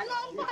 Alam ko